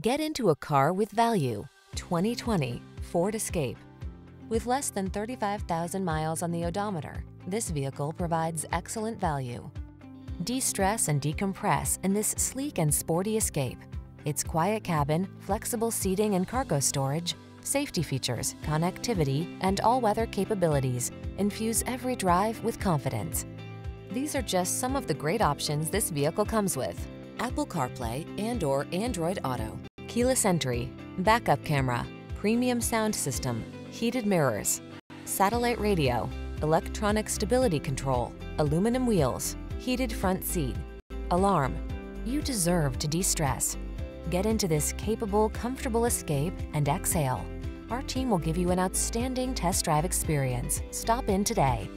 Get into a car with value. 2020 Ford Escape. With less than 35,000 miles on the odometer, this vehicle provides excellent value. De-stress and decompress in this sleek and sporty Escape. Its quiet cabin, flexible seating and cargo storage, safety features, connectivity, and all-weather capabilities infuse every drive with confidence. These are just some of the great options this vehicle comes with. Apple CarPlay and or Android Auto, keyless entry, backup camera, premium sound system, heated mirrors, satellite radio, electronic stability control, aluminum wheels, heated front seat, alarm. You deserve to de-stress. Get into this capable, comfortable escape and exhale. Our team will give you an outstanding test drive experience. Stop in today.